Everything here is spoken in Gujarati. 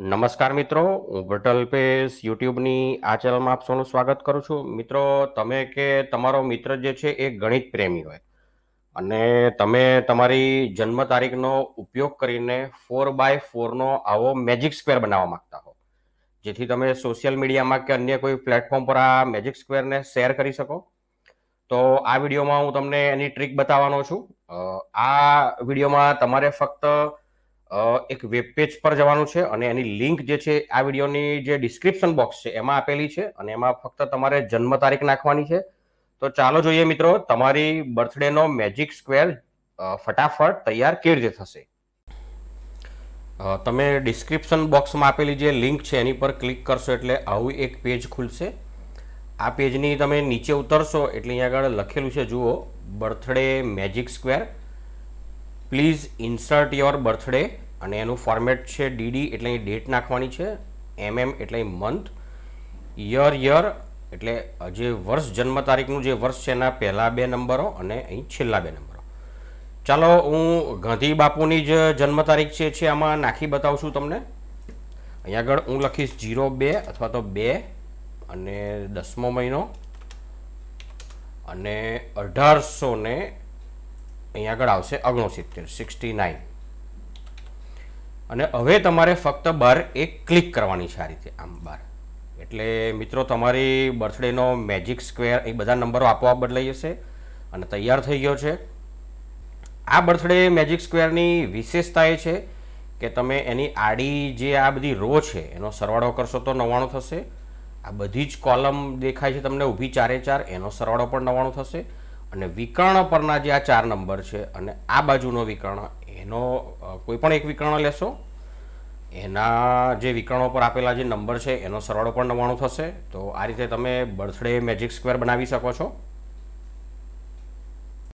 નમસ્કાર મિત્રો, હું ભટલ પેશ, યુટ્યુબની આ ચેનલમાં આપ સૌનું સ્વાગત કરું છું. મિત્રો, તમે કે તમારો મિત્ર જે છે એ ગણિત પ્રેમી હોય. અને તમે તમારી જન્મ તારીખનો ઉપયોગ કરીને ફોર બાય ફોરનો આવો મેજિક સ્ક્વેર બનાવવા માંગતા હો. જેથી તમે સોશિયલ મીડિયામાં કે અન્ય કોઈ પ્લેટફોર્મ પર આ મેજિક સ્ક્વેરને શેર કરી શકો. તો આ વિડીયોમાં હું તમને એની ટ્રીક બતાવવાનો છું. આ વિડીયોમાં તમારે ફક્ત એક વેબ પેજ પર જવાનું છે અને એની લિંક જે છે, આ વિડીયોની જે ડિસ્ક્રિપ્શન બોક્સ છે, એમાં આપેલી છે અને એમાં ફક્ત તમારે જન્મ તારીખ નાખવાની છે. તો ચાલો જોઈએ મિત્રો, તમારી બર્થડેનો મેજિક સ્ક્વેર ફટાફટ તૈયાર કેવી રીતે થશે? તમે ડિસ્ક્રિપ્શન બોક્સમાં આપેલી જે લિંક છે, એની પર ક્લિક કરશો એટલે આવું એક પેજ ખુલશે. આ પેજની તમે નીચે ઉતરશો એટલે અહીંયા આગળ લખેલું છે, જુઓ birthday magic square please insert your birthday અને એનું ફોર્મેટ છે ડીડી એટલે અહીં ડેટ નાખવાની છે. એમએમ એટલે અહીં મંથ યર યર એટલે જે વર્ષ જન્મ તારીખનું જે વર્ષ છે એના પહેલાં બે નંબરો અને અહીં છેલ્લા બે નંબરો. ચાલો હું ગાંધી બાપુની જ જન્મ તારીખ છે છે આમાં નાખી બતાવું છું તમને. અહીંયા આગળ હું લખીશ જીરો બે અથવા તો બે અને દસમો મહિનો. અને અઢારસો ને અહીંયા આગળ આવશે ઓગણસિત્તેર, સિક્સટી નાઇન. અને હવે તમારે ફક્ત બાર એક ક્લિક કરવાની છે આ રીતે, આમ બાર. એટલે મિત્રો, તમારી બર્થડેનો મેજિક સ્ક્વેર, એ બધા નંબરો આપોઆપ બદલાઈ જશે અને તૈયાર થઈ ગયો છે. આ બર્થડે મેજિક સ્ક્વેરની વિશેષતા એ છે કે તમે એની આડી જે આ બધી રો છે, એનો સરવાળો કરશો તો નવ્વાણું થશે. આ બધી જ કોલમ દેખાય છે તમને ઊભી ચારે ચાર, એનો સરવાળો પણ નવ્વાણું થશે. અને વિકર્ણ પરના જે આ ચાર નંબર છે અને આ બાજુનો વિકર્ણ એનો કોઈ પણ એક વિકર્ણ લેશો, એના જે વિકર્ણો પર આપેલા જે નંબર છે, એનો સરવાળો પણ નવ્વાણું થશે. તો આ રીતે તમે બર્થડે મેજિક સ્ક્વેર બનાવી શકો છો.